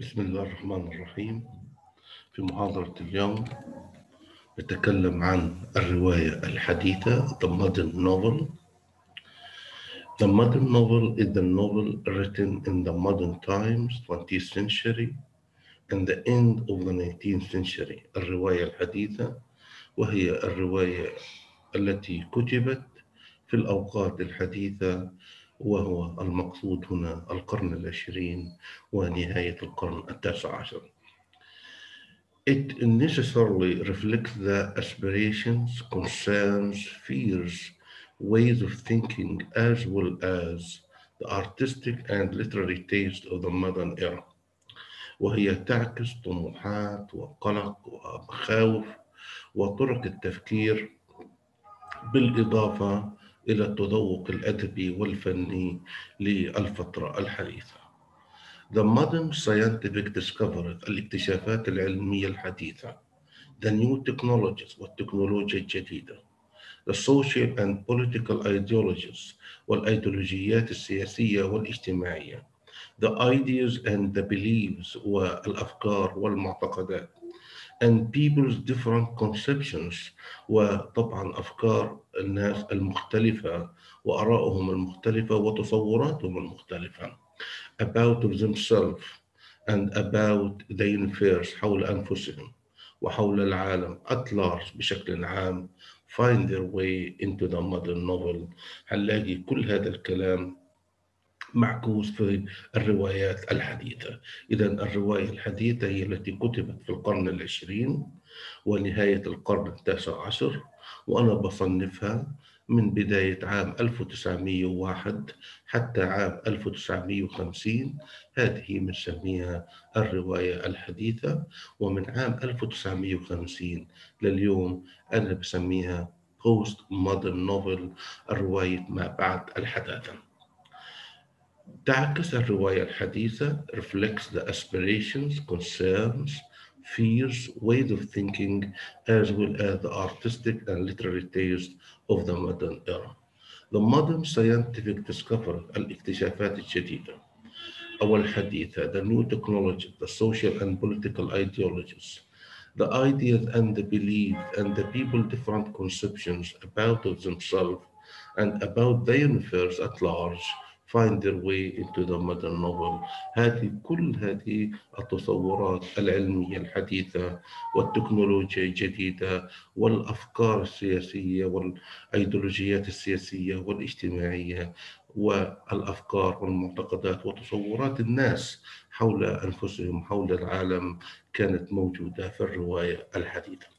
بسم الله الرحمن الرحيم. في محاضرة اليوم نتكلم عن الرواية الحديثة The Modern Novel. The modern novel is the novel written in the modern times, 20th century and the end of the 19th century. الرواية الحديثة وهي الرواية التي كتبت في الأوقات الحديثة وهو المقصود هنا القرن العشرين ونهاية القرن التاسع عشر. It necessarily reflects the aspirations, concerns, fears, ways of thinking, as well as the artistic and literary taste of the modern era. وهي تعكس طموحات وقلق ومخاوف وطرق التفكير بالإضافة إلى التذوق الأدبي والفني للفترة الحديثة. The modern scientific discoveries الاكتشافات العلمية الحديثة. The new technologies والتكنولوجيا الجديدة. The social and political ideologies والأيديولوجيات السياسية والاجتماعية. The ideas and the beliefs والأفكار والمعتقدات. And people's different conceptions وطبعا أفكار الناس المختلفة وآرائهم المختلفة وتصوراتهم المختلفة about themselves and about the universe حول أنفسهم وحول العالم at large بشكل عام find their way into the modern novel هنلاقي كل هذا الكلام معكوس في الروايات الحديثة. إذا الرواية الحديثة هي التي كتبت في القرن العشرين ونهاية القرن التاسع عشر وأنا بصنفها من بداية عام 1901 حتى عام 1950 هذه بنسميها الرواية الحديثة ومن عام 1950 لليوم أنا بسميها post modern novel الرواية ما بعد الحداثة. تعكس الرواية الحديثة reflects the aspirations, concerns, fears, ways of thinking, as well as the artistic and literary taste of the modern era. The modern scientific discovery الاكتشافات الجديدة أو الحديثة the new technology, the social and political ideologies, the ideas and the beliefs and the people different conceptions about themselves and about the universe at large find their way into the modern novel. هذه كل هذه التصورات العلمية الحديثة والتكنولوجيا الجديدة والأفكار السياسية والأيديولوجيات السياسية والاجتماعية والأفكار والمعتقدات وتصورات الناس حول أنفسهم حول العالم كانت موجودة في الرواية الحديثة.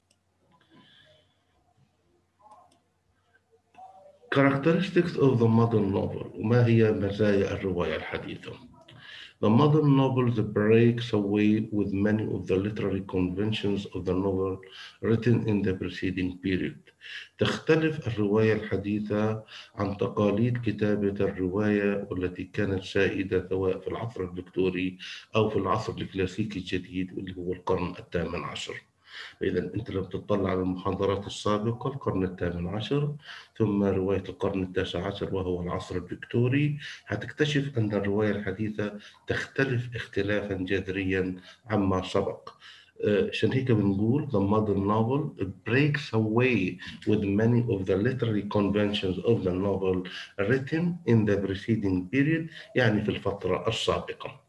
Characteristics of the modern novel وما هي مزايا الرواية الحديثة The modern novels breaks away with many of the literary conventions of the novel written in the preceding period. تختلف الرواية الحديثة عن تقاليد كتابة الرواية والتي كانت سائدة سواء في العصر الفكتوري أو في العصر الكلاسيكي الجديد اللي هو القرن الثامن عشر. فإذا أنت لو تطلع على المحاضرات السابقة القرن الثامن عشر ثم رواية القرن التاسع عشر وهو العصر الفكتوري هتكتشف أن الرواية الحديثة تختلف اختلافا جذريا عما سبق. عشان هيك بنقول the modern novel breaks away with many of the literary conventions of the novel written in the preceding period يعني في الفترة السابقة.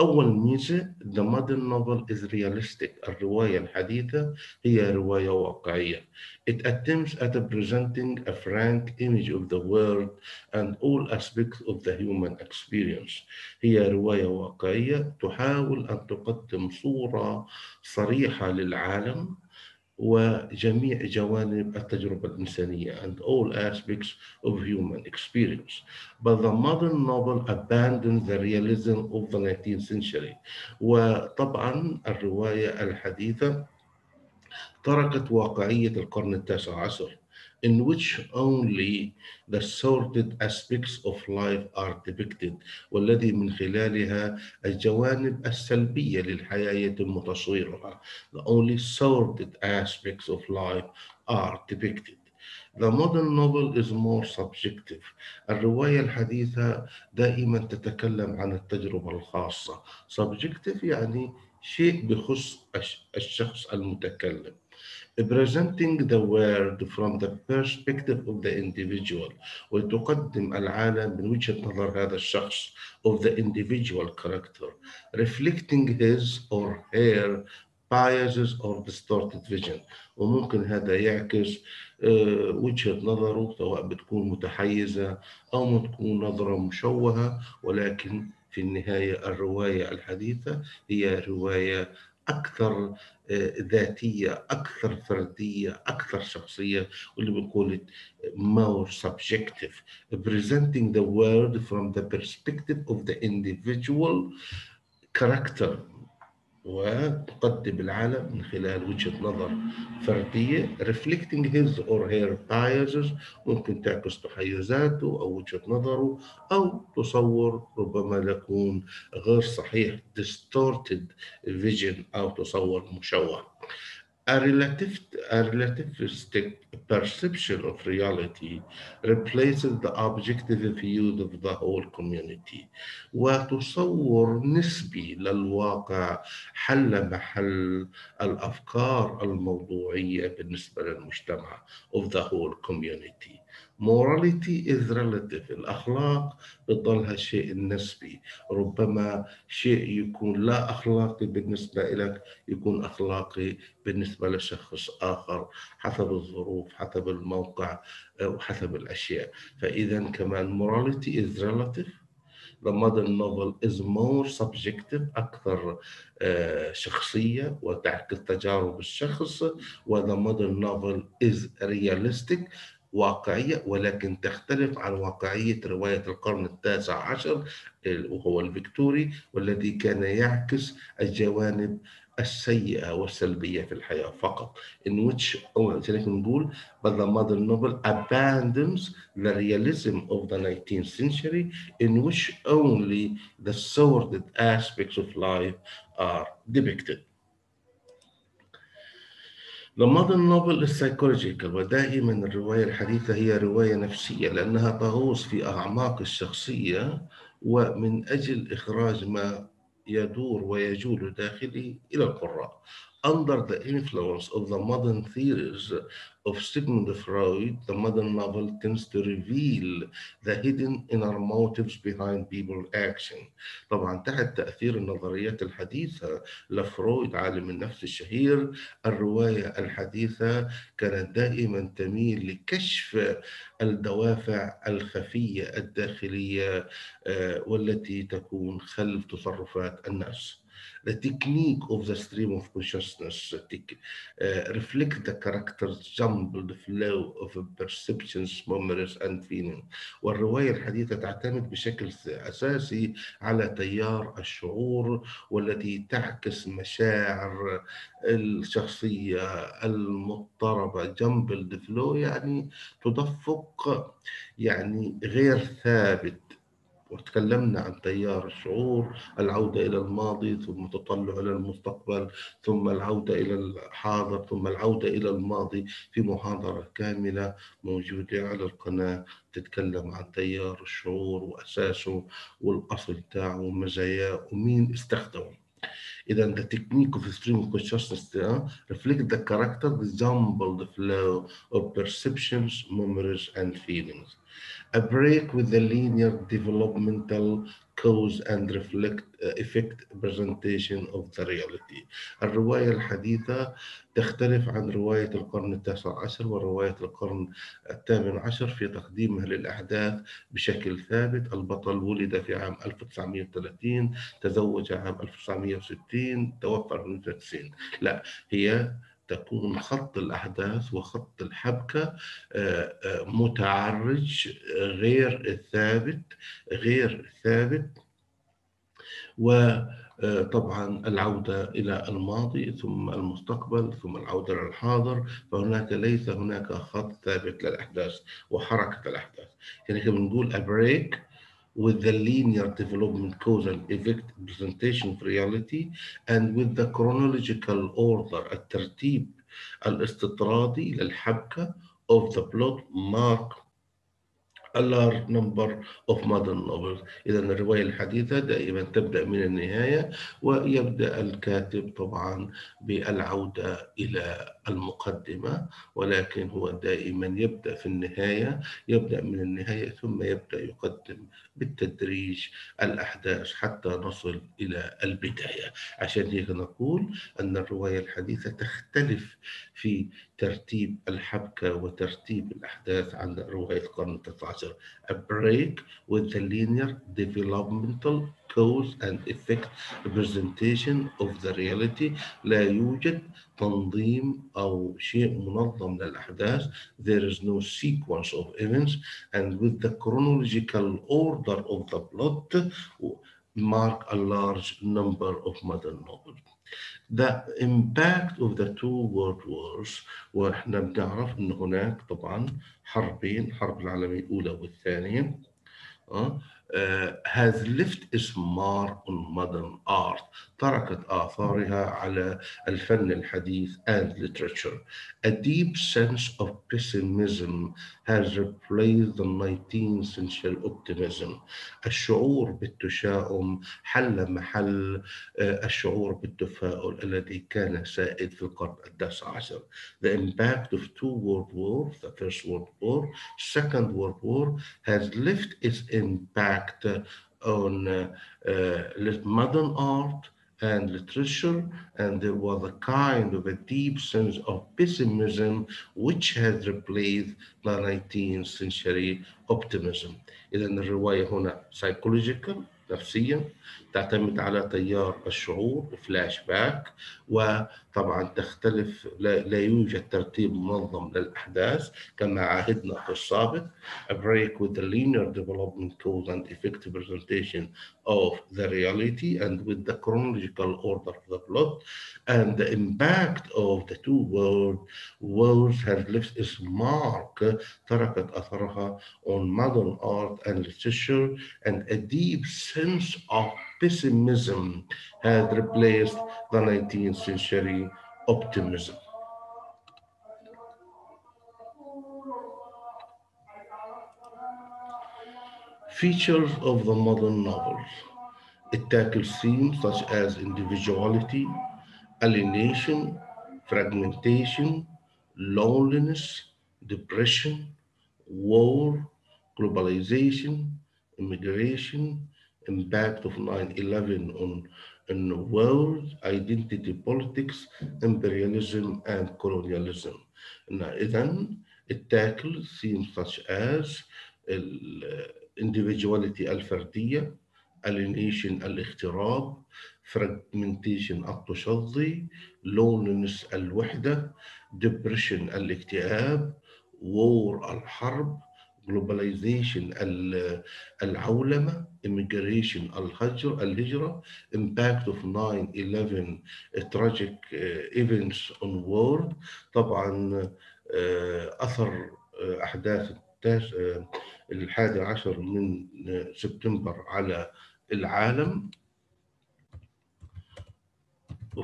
أول ميزة the modern novel is realistic الرواية الحديثة هي رواية واقعية It attempts at presenting a frank image of the world and all aspects of the human experience هي رواية واقعية تحاول أن تقدم صورة صريحة للعالم وجميع جوانب التجربة الإنسانية and all aspects of human experience. But the modern novel abandons the realism of the 19th century. وطبعا الرواية الحديثة تركت واقعية القرن التاسع عشر in which only the sordid aspects of life are depicted والذي من خلالها الجوانب السلبية للحياة يتم تصويرها the only sordid aspects of life are depicted The modern novel is more subjective. الرواية الحديثة دائما تتكلم عن التجربة الخاصة. Subjective يعني شيء بخص الشخص المتكلم. Presenting the world from the perspective of the individual وتقدم العالم من وجهة نظر هذا الشخص of the individual character reflecting his or her biases or distorted vision وممكن هذا يعكس وجهة نظره سواء بتكون متحيزة أو تكون نظرة مشوهة ولكن في النهاية الرواية الحديثة هي رواية أكثر ذاتية أكثر فردية أكثر شخصية واللي بنقول more subjective presenting the world from the perspective of the individual character وتقدم العالم من خلال وجهة نظر فردية reflecting his or her biases. ممكن تعكس تحيزاته أو وجهة نظره أو تصور ربما يكون غير صحيح distorted vision أو تصور مشوه. A relative a relativistic perception of reality replaces the objective view of the whole community وتصور نسبي للواقع حل محل الافكار الموضوعيه بالنسبة للمجتمع of the whole community morality is relative. الأخلاق بتضلها شيء نسبي ربما شيء يكون لا أخلاقي بالنسبة لك يكون أخلاقي بالنسبة لشخص آخر حسب الظروف حسب الموقع وحسب الأشياء. فإذا كمان morality is relative. The modern novel is more subjective أكثر شخصية وتعكس تجارب الشخص. و the modern novel is realistic. واقعية ولكن تختلف عن واقعية رواية القرن التاسع عشر وهو الفيكتوري والذي كان يعكس الجوانب السيئة والسلبية في الحياة فقط. In which لذلك نقول but the modern novel abandons the realism of the 19th century in which only the sordid aspects of life are depicted. Novel is psychological ودائما الرواية الحديثة هي رواية نفسية لأنها تغوص في أعماق الشخصية ومن أجل إخراج ما يدور ويجول داخلي إلى القراء. Under the influence of the modern theories of Sigmund Freud, the modern novel tends to reveal the hidden inner motives behind people's action. طبعا تحت تأثير النظريات الحديثة لفرويد عالم النفس الشهير الرواية الحديثة كانت دائما تميل لكشف الدوافع الخفية الداخلية والتي تكون خلف تصرفات الناس. The technique of the stream of consciousness uh, reflect the character's jumbled flow of perceptions, memories and feelings. والرواية الحديثة تعتمد بشكل أساسي على تيار الشعور والتي تعكس مشاعر الشخصية المضطربة jumbled flow يعني تدفق يعني غير ثابت وتكلمنا عن تيار الشعور العودة إلى الماضي ثم تطلع إلى المستقبل ثم العودة إلى الحاضر ثم العودة إلى الماضي في محاضرة كاملة موجودة على القناة تتكلم عن تيار الشعور وأساسه والأصل تاعه ومزاياه ومين استخدمه. إذا the technique of of consciousness uh, reflect the character, the jumbled flow of perceptions, memories, and feelings. A break with the linear developmental cause and reflect uh, effect presentation of the reality. الرواية الحديثة تختلف عن رواية القرن التاسع عشر ورواية القرن الثامن عشر في تقديمها للأحداث بشكل ثابت البطل ولد في عام 1930 تزوج عام 1960 توفى 1990 لا هي تكون خط الأحداث وخط الحبكة متعرج غير ثابت غير ثابت. وطبعا العودة إلى الماضي ثم المستقبل ثم العودة إلى الحاضر. فهناك ليس هناك خط ثابت للأحداث وحركة الأحداث. يعني كما نقول a break with the linear development cause and effect presentation of reality and with the chronological order الترتيب الاستطرادي للحبكة of the plot mark a large number of modern novels. إذا الرواية الحديثة دائما تبدأ من النهاية ويبدأ الكاتب طبعا بالعودة إلى المقدمة ولكن هو دائما يبدأ في النهاية يبدأ من النهاية ثم يبدأ يقدم بالتدريج الأحداث حتى نصل إلى البداية. عشان هيك نقول أن الرواية الحديثة تختلف في ترتيب الحبكة وترتيب الأحداث عن رواية القرن التاسع عشر a break with the linear developmental cause and effect representation of the reality لا يوجد تنظيم أو شيء منظم للأحداث there is no sequence of events and with the chronological order of the plot mark a large number of modern novels the impact of the two world wars وإحنا بنعرف إن هناك طبعا حربين الحرب العالميه الأولى والثانية uh, has left its mark on modern art تركت آثارها على الفن الحديث and literature. A deep sense of pessimism has replaced the 19th century optimism. الشعور بالتشاؤم حل محل الشعور بالتفاؤل الذي كان سائد في القرن التاسع عشر. The impact of two world wars, the First World War, Second World War, has left its impact on uh, uh, modern art, and literature, and there was a kind of a deep sense of pessimism which has replaced the 19th century optimism. إذا الرواية هنا psychological نفسيا تعتمد على تيار الشعور فلاش باك وطبعا تختلف لا, يوجد ترتيب منظم للأحداث كما عهدنا في السابق a break with the linear development cause and effective presentation of the reality and with the chronological order of the plot and the impact of the two world worlds has left its mark تركت أثرها on modern art and literature and a deep sense of pessimism had replaced the 19th century optimism. Features of the modern novels. It tackles themes such as individuality, alienation, fragmentation, loneliness, depression, war, globalization, immigration, impact of 9-11 on, on world identity politics, imperialism, and colonialism. إذا it tackles themes such as individuality الفردية, alienation الاغتراب, fragmentation التشظي, loneliness الوحدة, depression الاكتئاب, war الحرب, globalization العولمة immigration الهجر الهجرة impact of 9-11 tragic events on world. طبعا أثر أحداث الحادي عشر من سبتمبر على العالم.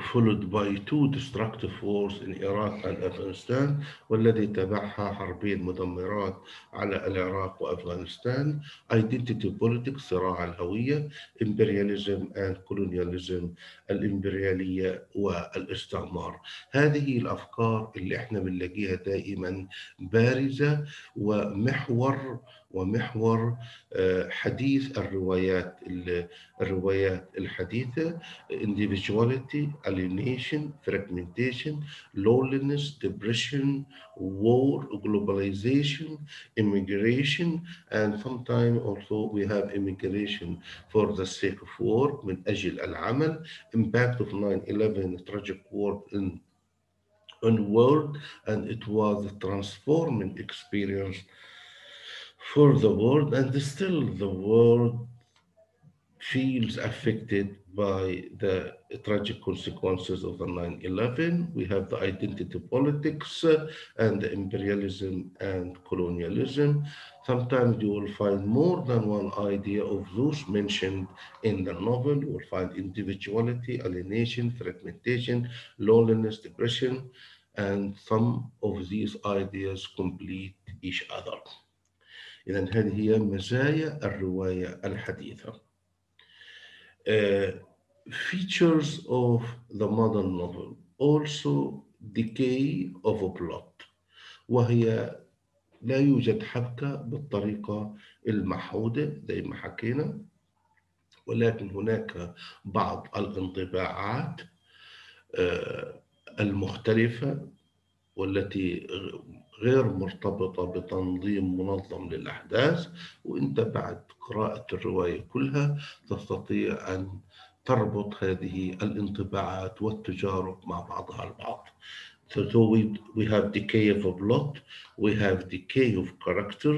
Followed by two destructive wars in Iraq and Afghanistan والذي تبعها حربين مدمرات على العراق وأفغانستان identity politics صراع الهوية imperialism and colonialism الإمبريالية والاستعمار. هذه الأفكار اللي إحنا بنلاقيها دائما بارزة ومحور ومحور حديث الروايات الروايات الحديثة individuality, alienation, fragmentation, loneliness, depression, war, globalization, immigration, and sometimes also we have immigration for the sake of work من أجل العمل, impact of 9-11 tragic war in on world and it was a transforming experience for the world, and still the world feels affected by the tragic consequences of the 9-11. We have the identity politics uh, and the imperialism and colonialism. Sometimes you will find more than one idea of those mentioned in the novel. You will find individuality, alienation, fragmentation, loneliness, depression, and some of these ideas complete each other. إذا هذه هي مزايا الرواية الحديثة. Uh, features of the modern novel also decay of a plot وهي لا يوجد حبكة بالطريقة المحودة زي ما حكينا ولكن هناك بعض الانطباعات المختلفة والتي غير مرتبطة بتنظيم منظم للأحداث وأنت بعد قراءة الرواية كلها تستطيع أن تربط هذه الانطباعات والتجارب مع بعضها البعض. So, so we, we have decay of a plot, we have decay of character,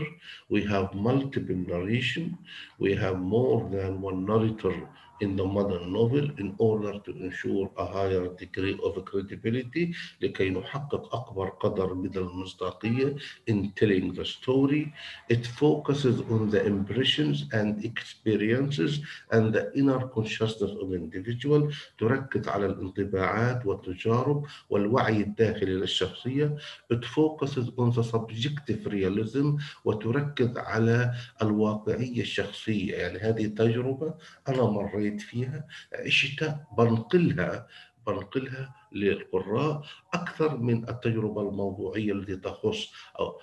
we have multiple narration, we have more than one narrator in the modern novel in order to ensure a higher degree of credibility لكي نحقق أكبر قدر من المصداقية in telling the story. It focuses on the impressions and experiences and the inner consciousness of individual تركز على الانطباعات والتجارب والوعي الداخلي للشخصية. It focuses on the subjective realism وتركز على الواقعية الشخصية يعني هذه تجربة أنا مريت مريت فيها عشتها بنقلها بنقلها للقراء أكثر من التجربة الموضوعية التي تخص أو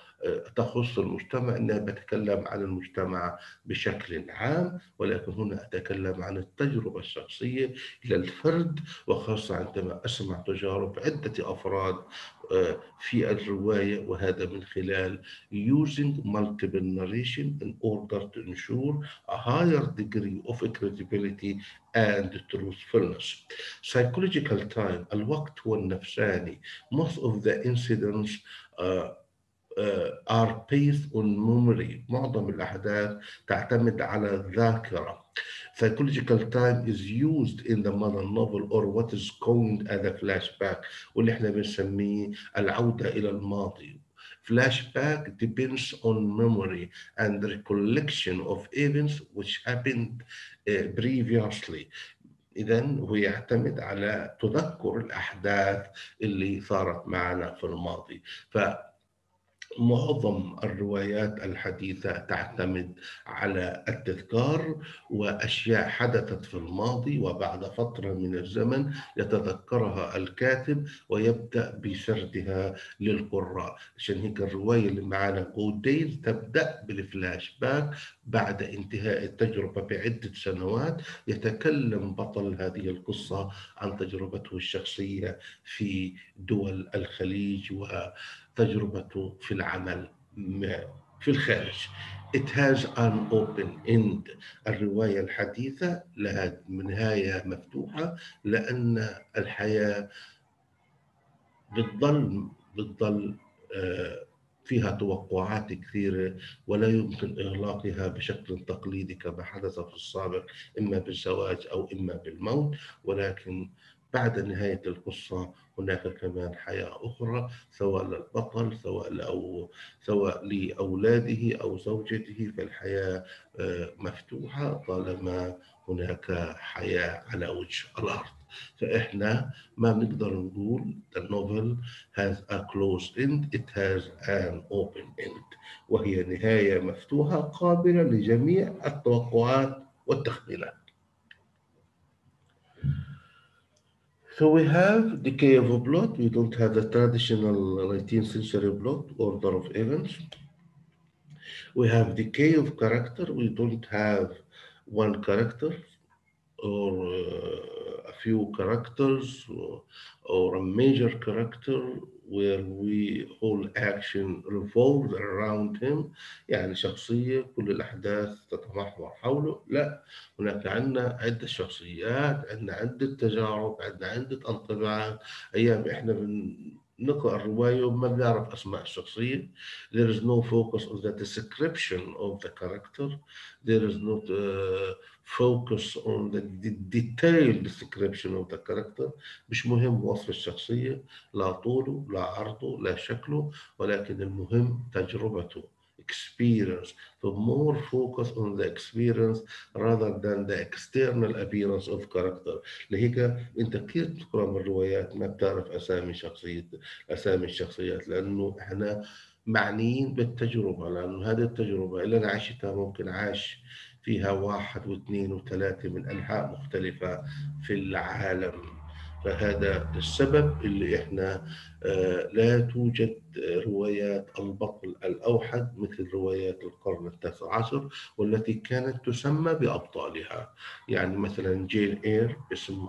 تخص المجتمع أنها بتكلم عن المجتمع بشكل عام ولكن هنا أتكلم عن التجربة الشخصية للفرد وخاصة عندما أسمع تجارب عدة أفراد في الرواية وهذا من خلال using multiple narration in order to ensure a higher degree of credibility and truthfulness. Psychological time والنفساني most of the incidents uh, uh, are based on memory معظم الأحداث تعتمد على الذاكرة psychological time is used in the modern novel or what is coined as a flashback واللي احنا بنسميه العودة إلى الماضي flashback depends on memory and recollection of events which happened uh, previously هو يعتمد على تذكر الأحداث اللي صارت معنا في الماضي. ف معظم الروايات الحديثة تعتمد على التذكار وأشياء حدثت في الماضي وبعد فترة من الزمن يتذكرها الكاتب ويبدأ بسردها للقراء. عشان هيك الرواية اللي معنا قوديل تبدأ بالفلاش باك بعد انتهاء التجربة بعدة سنوات يتكلم بطل هذه القصة عن تجربته الشخصية في دول الخليج و تجربته في العمل في الخارج. It has an open end. الرواية الحديثة لها نهاية مفتوحة لأن الحياة بتضل بتضل فيها توقعات كثيرة ولا يمكن إغلاقها بشكل تقليدي كما حدث في السابق إما بالزواج أو إما بالموت. ولكن بعد نهاية القصة هناك كمان حياة أخرى سواء للبطل سواء أو سواء لأولاده أو زوجته فالحياة مفتوحة طالما هناك حياة على وجه الأرض. فإحنا ما بنقدر نقول the novel has a closed end it has an open end. وهي نهاية مفتوحة قابلة لجميع التوقعات والتخمينات. So we have decay of a plot. We don't have the traditional 19th century plot order of events. We have decay of character. We don't have one character or uh, a few characters or, or a major character where we whole action revolves around him. يعني شخصية كل الأحداث تتمحور حوله. لا هناك عندنا عدة شخصيات عندنا عدة تجارب عندنا عدة انطباعات. أيام إحنا بن نقرأ الرواية وما بنعرف أسماء الشخصية there is no focus on the description of the character there is not uh, focus on the detailed description of the character مش مهم وصف الشخصية لا طوله لا عرضه لا شكله ولكن المهم تجربته experience so more focus on the experience rather than the external appearance of character. لهيك أنت كثير بتقرا من الروايات ما بتعرف أسامي شخصيه أسامي الشخصيات؟ لأنه إحنا معنيين بالتجربة لأنه هذه التجربة اللي أنا عشتها ممكن عاش فيها واحد واثنين وثلاثة من أنحاء مختلفة في العالم. فهذا السبب اللي إحنا آه، لا توجد روايات البطل الأوحد مثل روايات القرن التاسع عشر والتي كانت تسمى بأبطالها. يعني مثلا جين إير باسم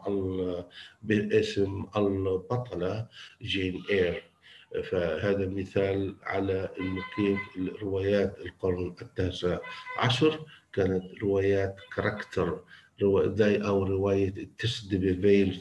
باسم البطلة جين إير. فهذا مثال على انه كيف روايات القرن التاسع عشر. كانت روايات character زي أو رواية Tess of d'Urbervilles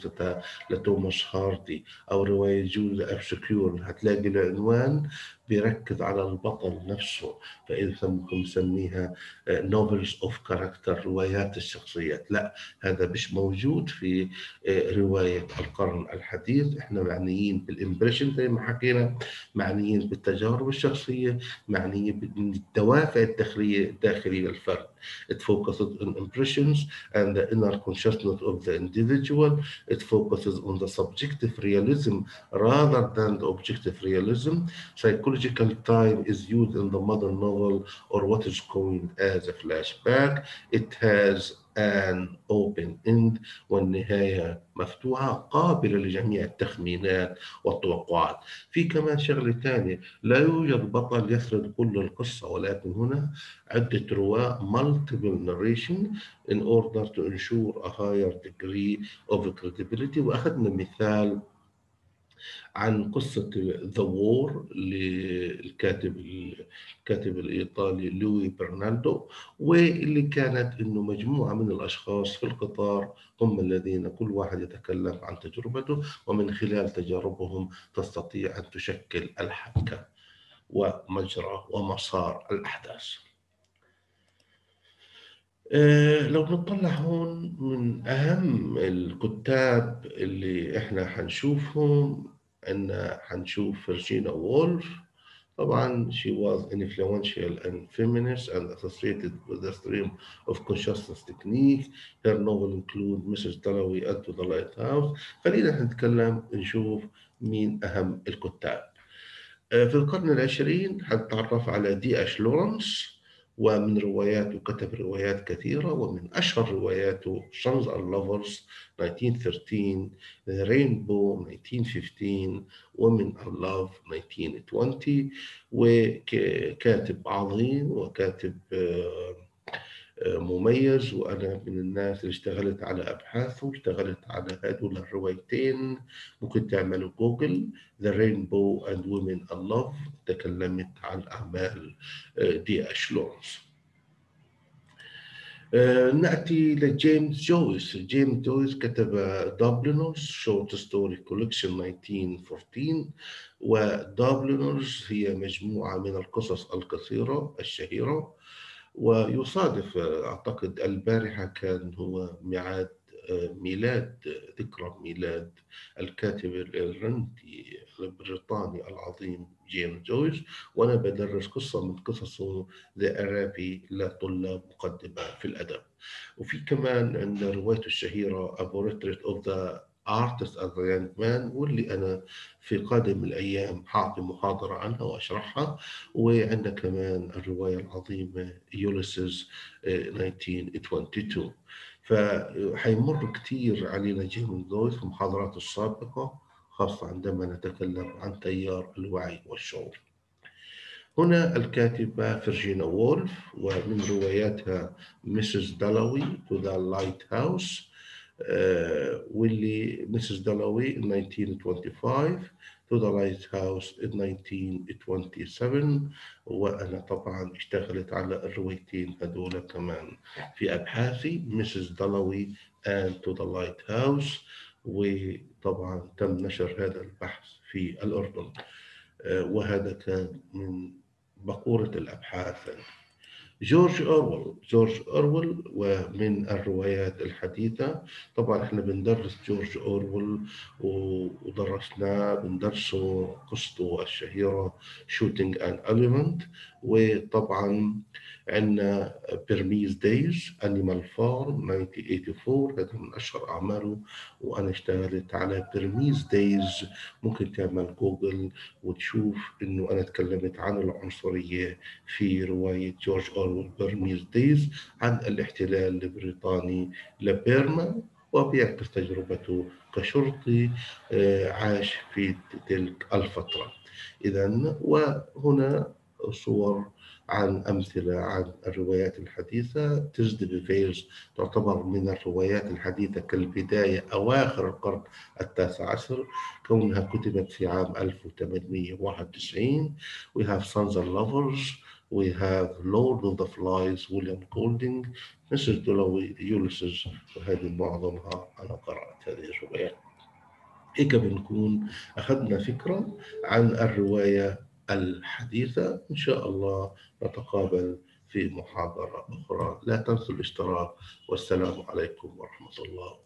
لتوماس هاردي أو رواية Jude the Obscure هتلاقي العنوان بيركز على البطل نفسه فإذا ممكن نسميها novels of character روايات الشخصيات لا هذا مش موجود في آه، رواية القرن الحديث إحنا معنيين بال impression زي ما حكينا معنيين بالتجارب الشخصية معنيين بالدوافع الداخلية الداخلية للفرد It focuses on impressions and the inner consciousness of the individual. It focuses on the subjective realism rather than the objective realism. Psychology chronological time is used in the modern novel or what is called as a flashback. It has an open end والنهاية مفتوحة قابلة لجميع التخمينات والتوقعات في كمان شغلة ثانية لا يوجد بطل يسرد كل القصة ولكن هنا عدة رواة multiple narration in order to ensure a higher degree of credibility وأخذنا مثال عن قصة The War للكاتب الكاتب الإيطالي لويجي بيرانديللو واللي كانت إنه مجموعة من الأشخاص في القطار هم الذين كل واحد يتكلم عن تجربته ومن خلال تجاربهم تستطيع أن تشكل الحبكة ومجرى ومسار الأحداث. أه لو نطلع هون من أهم الكتاب اللي إحنا حنشوفهم ان حنشوف فيرجينا وولف طبعا she was influential and feminist and associated with the stream of consciousness technique her novel include Mrs. Dalloway and to the Lighthouse خلينا نتكلم نشوف مين أهم الكتاب في القرن العشرين حنتعرف على دي أش لورنس ومن رواياته كتب روايات كثيرة ومن أشهر رواياته Sons and Lovers 1913 The Rainbow 1915 Women and Love 1920 وكاتب عظيم وكاتب آه، مميز وأنا من الناس اللي اشتغلت على أبحاثه اشتغلت على هدول الروايتين. ممكن تعملوا جوجل The Rainbow and Women in Love. تكلمت عن أعمال آه، دي اتش لورنس آه، نأتي لجيمس جويس. جيمس جويس كتب Dubliners short story collection 1914 و Dubliners هي مجموعة من القصص القصيرة الشهيرة. ويصادف أعتقد البارحة كان هو ميعاد ميلاد ذكرى ميلاد الكاتب الإيرلندي البريطاني العظيم جيمس جويس وأنا بدرس قصة من قصصه ذا أرابي لطلاب مقدمة في الأدب. وفي كمان عندنا روايته الشهيرة A Portrait of the as a young man واللي أنا في قادم الأيام حاعطي محاضرة عنها وأشرحها. وعندنا كمان الرواية العظيمة يوليسز 1922 فحيمر كثير علينا جيمس جويس في المحاضرات السابقة خاصة عندما نتكلم عن تيار الوعي والشعور. هنا الكاتبة فرجينيا وولف ومن رواياتها Mrs. To the Lighthouse واللي Mrs. Dalloway 1925 to the Lighthouse in 1927 وأنا طبعا اشتغلت على الروايتين هذول كمان في أبحاثي مسز دالوي and to the Lighthouse وطبعا تم نشر هذا البحث في الأردن. وهذا كان من بقورة الأبحاث. جورج أورويل. جورج أورويل ومن الروايات الحديثة طبعا إحنا بندرس جورج أورويل ودرسناه بندرسه قصته الشهيرة Shooting an Elephant وطبعا عندنا Burmese Days Animal Farm 1984 هذا من أشهر أعماله وأنا اشتغلت على Burmese Days. ممكن تعمل جوجل وتشوف إنه أنا تكلمت عن العنصرية في رواية جورج أورويل Burmese Days عن الاحتلال البريطاني لبيرما وبيعكس تجربته كشرطي آه، عاش في تلك الفترة. اذا وهنا صور عن أمثلة عن الروايات الحديثة تجد بفيلز تعتبر من الروايات الحديثة كالبداية أواخر القرن التاسع عشر. كونها كتبت في عام 1891 We have Sons and Lovers. We have Lord of the Flies William Golding. Mrs. Dalloway Ulysses وهذه معظمها أنا قرأت هذه الروايات. هيك بنكون أخذنا فكرة عن الرواية الحديثة إن شاء الله نتقابل في محاضرة أخرى. لا تنسوا الاشتراك. والسلام عليكم ورحمة الله.